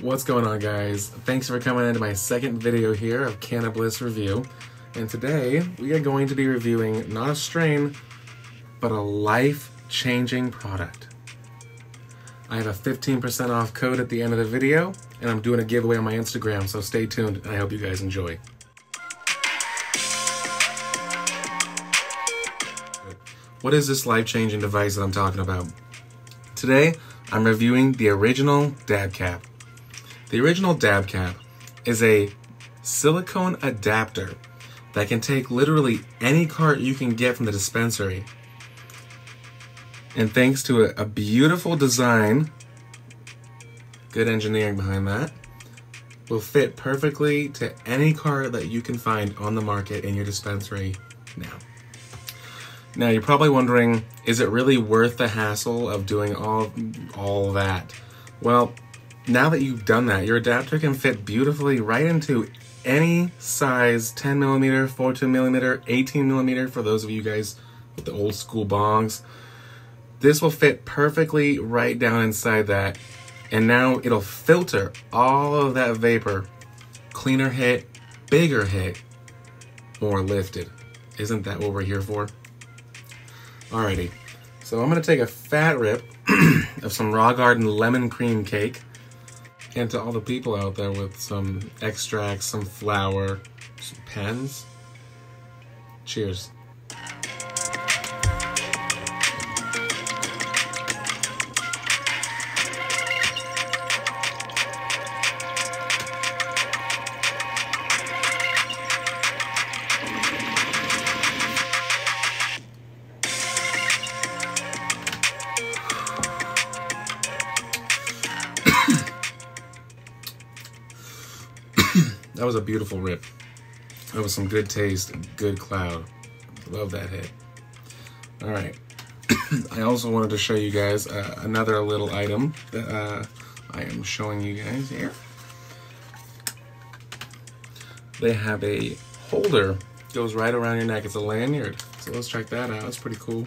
What's going on guys? Thanks for coming into my second video here of Cannabliss Review. And today we are going to be reviewing not a strain, but a life-changing product. I have a 15% off code at the end of the video, and I'm doing a giveaway on my Instagram, so stay tuned, and I hope you guys enjoy. What is this life-changing device that I'm talking about? Today, I'm reviewing the original dab cap. The original dab cap is a silicone adapter that can take literally any cart you can get from the dispensary. And thanks to a, a beautiful design, good engineering behind that, will fit perfectly to any cart that you can find on the market in your dispensary now. Now you're probably wondering, is it really worth the hassle of doing all all that? Well, now that you've done that, your adapter can fit beautifully right into any size 10 millimeter, 14 millimeter, 18 millimeter for those of you guys with the old school bongs. This will fit perfectly right down inside that. And now it'll filter all of that vapor. Cleaner hit, bigger hit, more lifted. Isn't that what we're here for? Alrighty, so I'm gonna take a fat rip of some Raw Garden lemon cream cake. And to all the people out there with some extracts, some flower, some pens, cheers. That was a beautiful rip. That was some good taste, good cloud. Love that hit. All right. I also wanted to show you guys uh, another little item that uh, I am showing you guys here. They have a holder goes right around your neck. It's a lanyard. So let's check that out. It's pretty cool.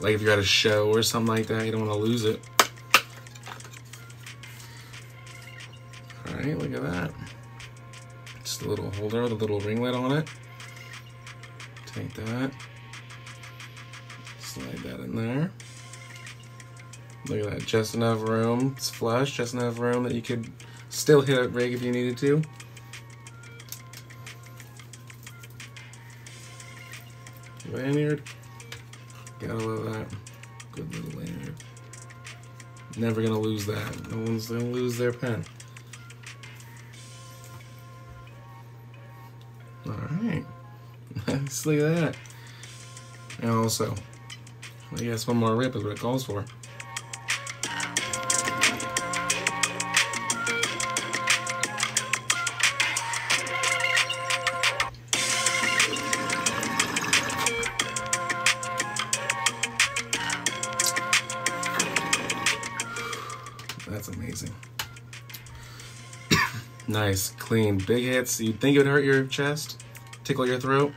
Like if you're at a show or something like that, you don't want to lose it. All right, look at that. A little holder the little ringlet on it. Take that. Slide that in there. Look at that, just enough room. It's flush, just enough room that you could still hit a rig if you needed to. Lanyard. Gotta love that. Good little lanyard. Never gonna lose that. No one's gonna lose their pen. Alright. Nice, look at that. And also, I guess one more rip is what it calls for. That's amazing. Nice, clean, big hits. You'd think it would hurt your chest, tickle your throat.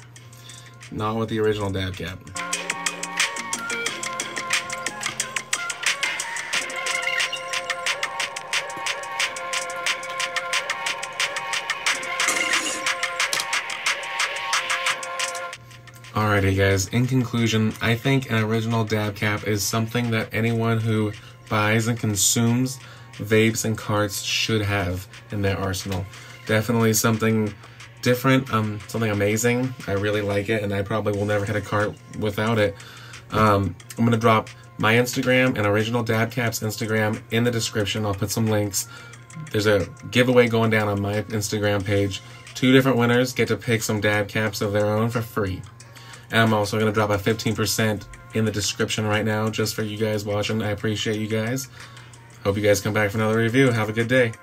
Not with the original dab cap. Alrighty guys, in conclusion, I think an original dab cap is something that anyone who buys and consumes vapes and carts should have in their arsenal. Definitely something different, um, something amazing. I really like it, and I probably will never hit a cart without it. Um, I'm gonna drop my Instagram and Original Dab Cap's Instagram in the description. I'll put some links. There's a giveaway going down on my Instagram page. Two different winners get to pick some dab caps of their own for free. And I'm also going to drop a 15% in the description right now just for you guys watching. I appreciate you guys. Hope you guys come back for another review. Have a good day.